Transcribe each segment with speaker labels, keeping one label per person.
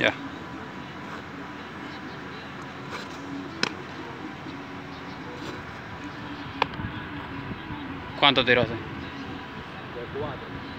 Speaker 1: Ya. ¿Cuánto tiraste?
Speaker 2: De.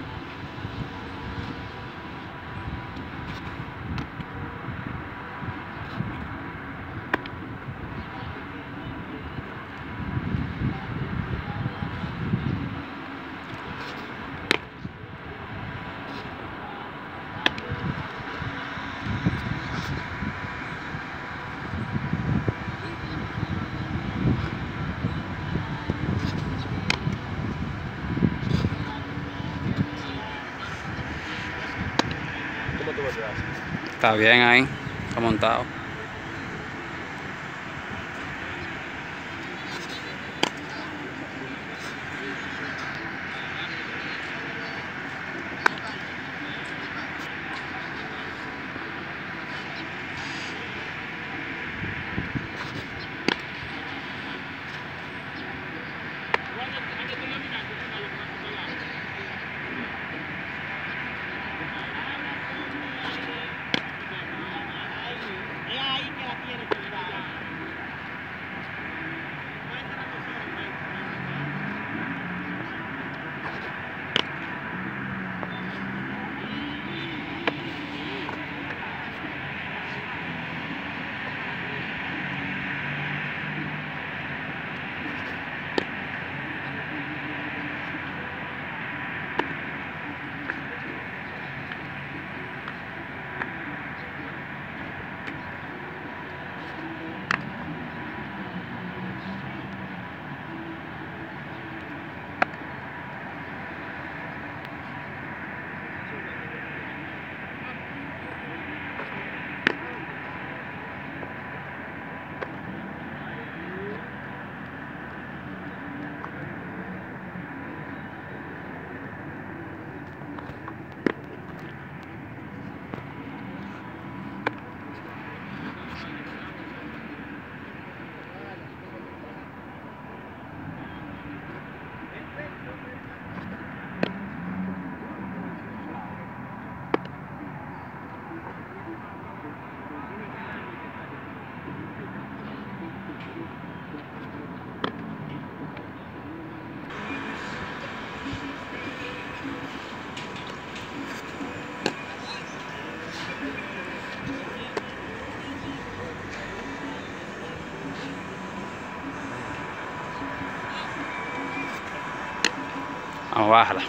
Speaker 1: Está bien ahí, está montado.
Speaker 2: ama waa ahla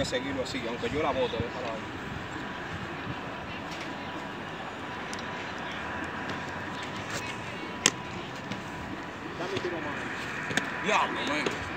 Speaker 2: que seguirlo así, aunque yo la bote, déjala ahí. Dame tiro más.
Speaker 3: Diablo, man.